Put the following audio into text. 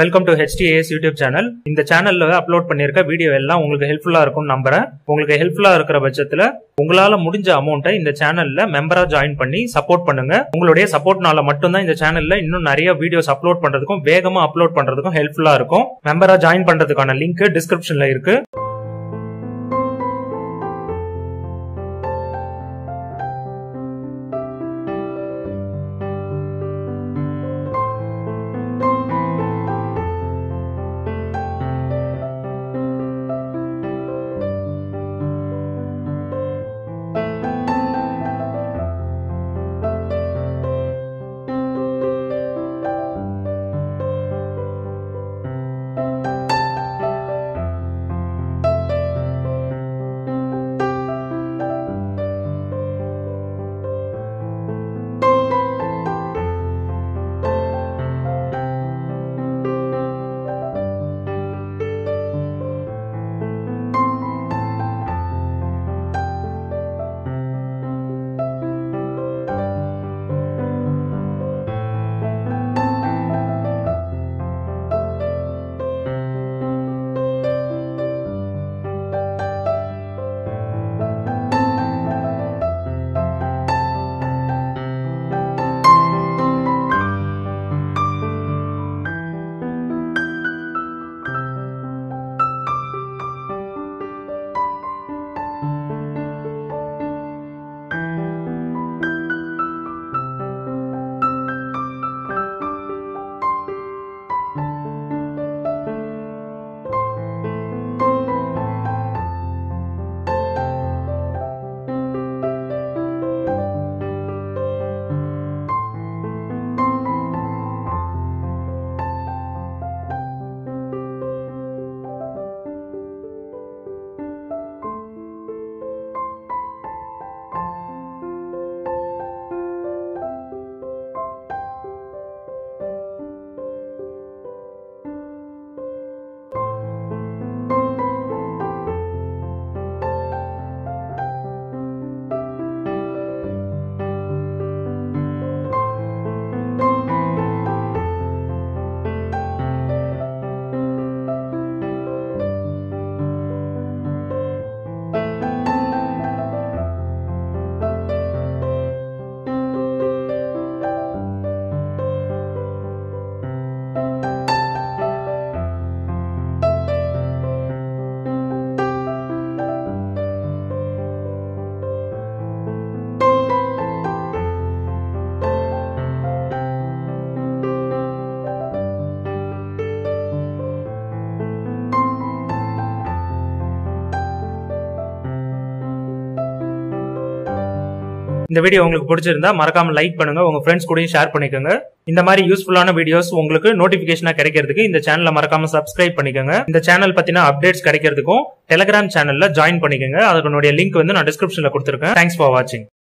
Welcome to HDAS YouTube channel இந்த சேனல்ல upload பண்ணிருக்க வீடியோ எல்லாம் உங்களுக்கு ஹெல்ப்ஃபுல்லா இருக்கும்னு நம்புறேன். உங்களுக்கு ஹெல்ப்ஃபுல்லா இருக்கிற பட்சத்துல உங்களால முடிஞ்ச அமௌண்ட்டை இந்த சேனல்ல மெம்பரா ஜாயின் பண்ணி சப்போர்ட் பண்ணுங்க. உங்களுடைய சப்போர்ட்னால மட்டும்தான் இந்த சேனல்ல இன்னும் நிறைய வீடியோஸ் அப்லோட் பண்றதுக்கும் வேகமா அப்லோட் பண்றதுக்கும் ஹெல்ப்ஃபுல்லா இருக்கும். மெம்பரா ஜாயின் பண்றதுக்கான லிங்க் டிஸ்கிரிப்ஷன்ல இருக்கு. இந்த வீடியோ உங்களுக்கு பிடிச்சிருந்தா மறக்காம லைக் பண்ணுங்க உங்க ஃப்ரெண்ட்ஸ் கூடயும் ஷேர் பண்ணிக்கோங்க. இந்த மாதிரி யூஸ்ஃபுல்லான வீடியோஸ் உங்களுக்கு நோட்டிபிகேஷனா கிடைக்கிறதுக்கு இந்த சேனலை மறக்காம சப்ஸ்கிரைப் பண்ணிக்கோங்க. இந்த சேனல் பத்தின அப்டேட்ஸ் கிடைக்கிறதுக்கும் டெலிகிராம் சேனல்ல ஜாயின் பண்ணிக்கோங்க. அதனுடைய லிங்க் வந்து நான் டிஸ்கிரிப்ஷன்ல கொடுத்துருக்கேன். தேங்க்ஸ் ஃபார் வாட்சிங்